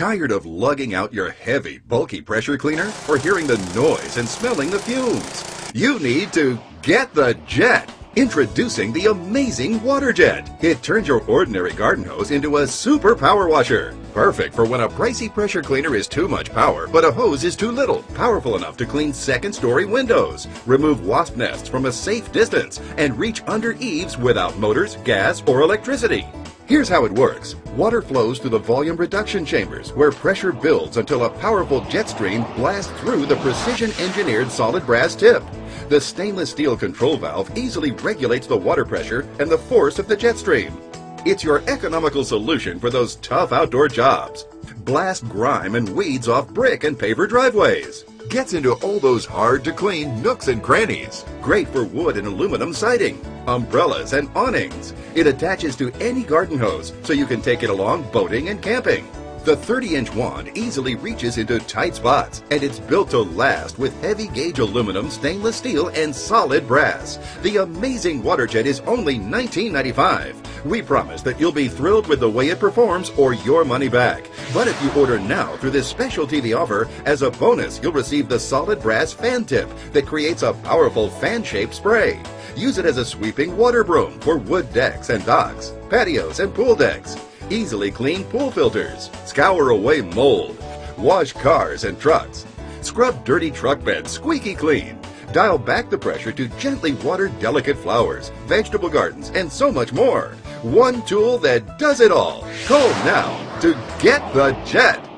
Tired of lugging out your heavy, bulky pressure cleaner or hearing the noise and smelling the fumes? You need to get the jet. Introducing the amazing Water Jet. It turns your ordinary garden hose into a super power washer. Perfect for when a pricey pressure cleaner is too much power, but a hose is too little. Powerful enough to clean second story windows, remove wasp nests from a safe distance, and reach under eaves without motors, gas, or electricity. Here's how it works. Water flows through the volume reduction chambers, where pressure builds until a powerful jet stream blasts through the precision engineered solid brass tip. The stainless steel control valve easily regulates the water pressure and the force of the jet stream. It's your economical solution for those tough outdoor jobs. Blast grime and weeds off brick and paver driveways. Gets into all those hard to clean nooks and crannies. Great for wood and aluminum siding, umbrellas and awnings. It attaches to any garden hose so you can take it along boating and camping. The 30 inch wand easily reaches into tight spots, and it's built to last with heavy gauge aluminum, stainless steel, and solid brass. The amazing water jet is only $19.95. We promise that you'll be thrilled with the way it performs or your money back. But if you order now through this special TV offer, as a bonus, you'll receive the solid brass fan tip that creates a powerful fan shaped spray. Use it as a sweeping water broom for wood decks and docks, patios, and pool decks. Easily clean pool filters, scour away mold, wash cars and trucks, scrub dirty truck beds squeaky clean, dial back the pressure to gently water delicate flowers, vegetable gardens, and so much more. One tool that does it all. Call now to get the jet.